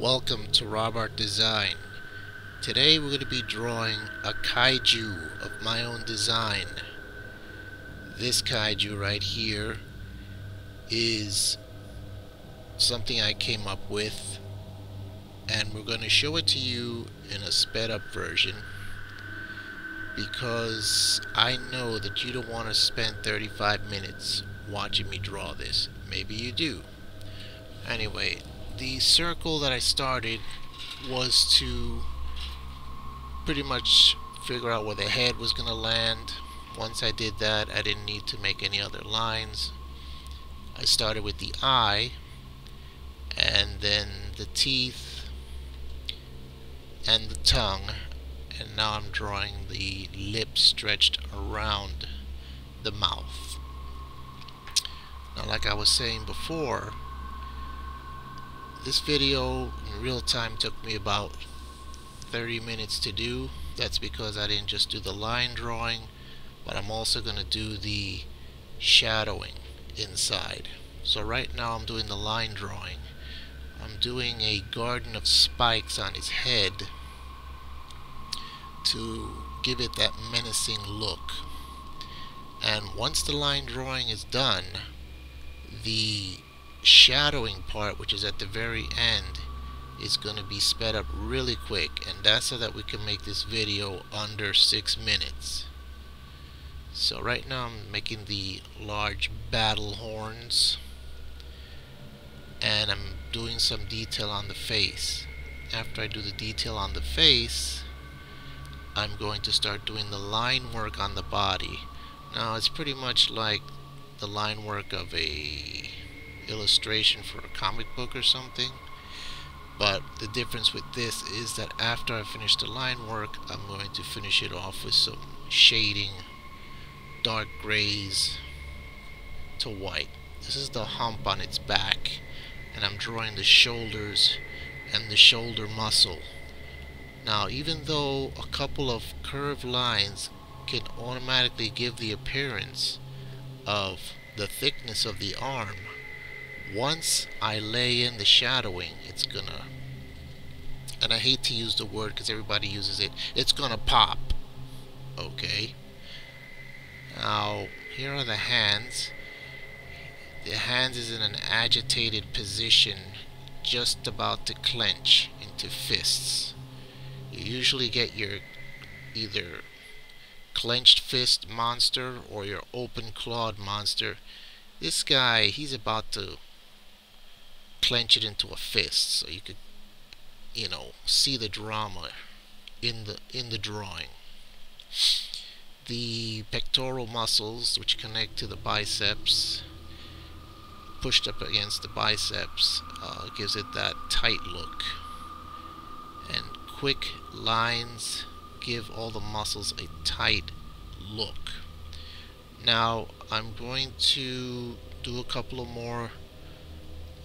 Welcome to Rob Art Design. Today we're going to be drawing a kaiju of my own design. This kaiju right here is something I came up with and we're going to show it to you in a sped up version because I know that you don't want to spend 35 minutes watching me draw this. Maybe you do. Anyway, the circle that I started was to pretty much figure out where the head was going to land. Once I did that, I didn't need to make any other lines. I started with the eye, and then the teeth, and the tongue, and now I'm drawing the lips stretched around the mouth. Now, like I was saying before, this video in real time took me about 30 minutes to do. That's because I didn't just do the line drawing, but I'm also going to do the shadowing inside. So right now I'm doing the line drawing. I'm doing a garden of spikes on his head to give it that menacing look. And once the line drawing is done, the shadowing part, which is at the very end, is going to be sped up really quick. And that's so that we can make this video under six minutes. So right now I'm making the large battle horns. And I'm doing some detail on the face. After I do the detail on the face, I'm going to start doing the line work on the body. Now it's pretty much like the line work of a illustration for a comic book or something. But the difference with this is that after I finish the line work, I'm going to finish it off with some shading, dark grays to white. This is the hump on its back, and I'm drawing the shoulders and the shoulder muscle. Now, even though a couple of curved lines can automatically give the appearance of the thickness of the arm, once I lay in the shadowing, it's gonna, and I hate to use the word because everybody uses it, it's gonna pop. Okay. Now, here are the hands. The hands is in an agitated position, just about to clench into fists. You usually get your either clenched fist monster or your open clawed monster. This guy, he's about to clench it into a fist so you could you know see the drama in the in the drawing. The pectoral muscles which connect to the biceps pushed up against the biceps uh, gives it that tight look. And quick lines give all the muscles a tight look. Now I'm going to do a couple of more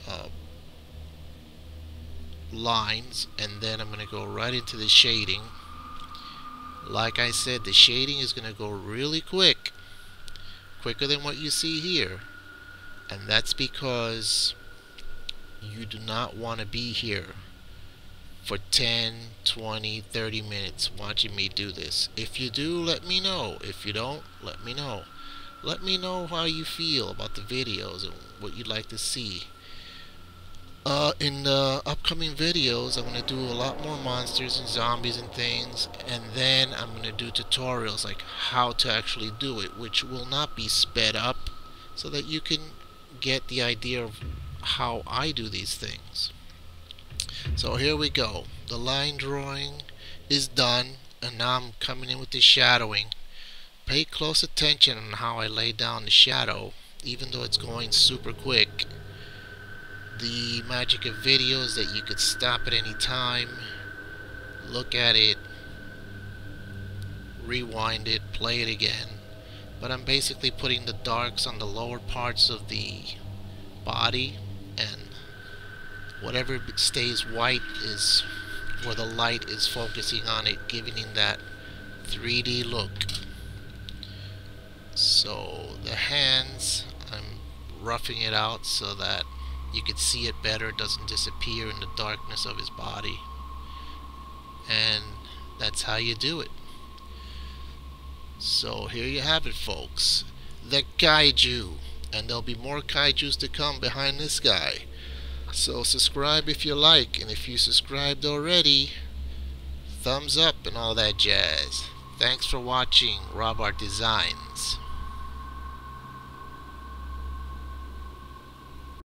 uh, lines and then I'm going to go right into the shading. Like I said the shading is going to go really quick quicker than what you see here. And that's because you do not want to be here for 10 20 30 minutes watching me do this. If you do let me know. If you don't let me know. Let me know how you feel about the videos and what you'd like to see uh, in the upcoming videos, I'm going to do a lot more monsters and zombies and things, and then I'm going to do tutorials like how to actually do it, which will not be sped up, so that you can get the idea of how I do these things. So here we go. The line drawing is done, and now I'm coming in with the shadowing. Pay close attention on how I lay down the shadow, even though it's going super quick the magic of videos that you could stop at any time, look at it, rewind it, play it again. But I'm basically putting the darks on the lower parts of the body and whatever stays white is where the light is focusing on it, giving it that 3D look. So the hands, I'm roughing it out so that you could see it better. It doesn't disappear in the darkness of his body. And that's how you do it. So here you have it folks. The kaiju. And there'll be more kaijus to come behind this guy. So subscribe if you like. And if you subscribed already thumbs up and all that jazz. Thanks for watching Rob Art Designs